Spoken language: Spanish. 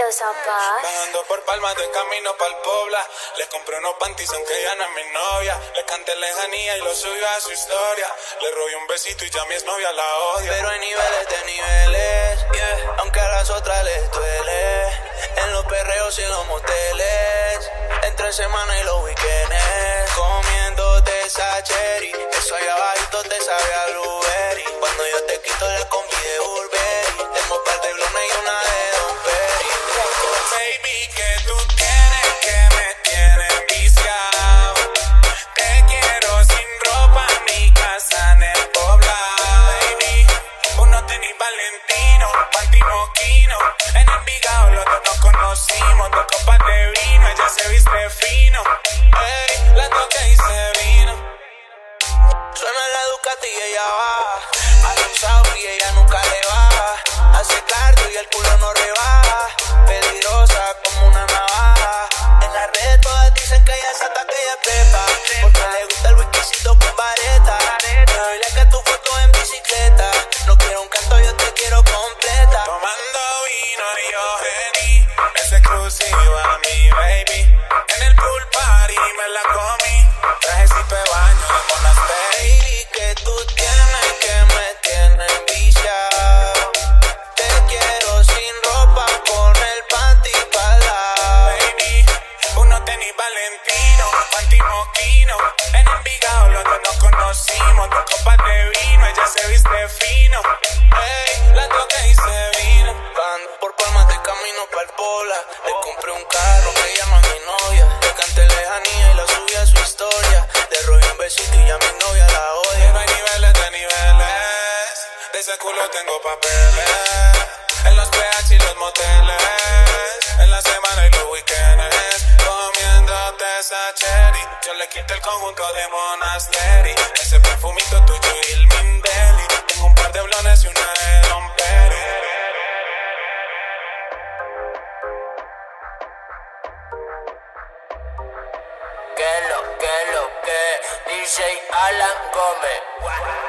Los zapatos. Bajando por palmas de camino pa'l pobla. Le compré unos panties aunque ya no es mi novia. Le canté lejanía y lo subió a su historia. Le robé un besito y ya mi novia la odia. Pero hay niveles de niveles, yeah. aunque a las otras les duele. En los perreos y en los moteles, entre semana y los weekends. Comiéndote esa cherry, eso allá abajo te sabe a blueberry. Cuando yo te quito la combi y se vino. Suena la Ducati y ella va. A los Saudi y ella nunca le baja. Hace cardio y el culo no rebaja. Porque le gusta el whiskycito con vareta. Baila que tu foto en bicicleta. No quiero un canto, yo te quiero completa. Tomando vino y yo es exclusiva mi baby. En el pool party me la comí, trajecito de baño. Valentino, panty moquino. En Envigado los dos nos conocimos, dos copas de vino, ella se viste fino. Ey, la toqué y se vino. Van por palmas de camino pa'l pola. Le compré un carro que llama mi novia. Le canté lejanía y la subí a su historia. Le robé un besito y ya mi novia la odia. no hay niveles de niveles, de ese culo tengo papeles. En los PH y los moteles, en la semana y los weekends. Comiéndote esa cherry, yo le quité el conjunto de Monastery. Ese perfumito tuyo y el Mindeli. Tengo un par de blones y una de Don. Que lo, que lo, que DJ Alan Gómez.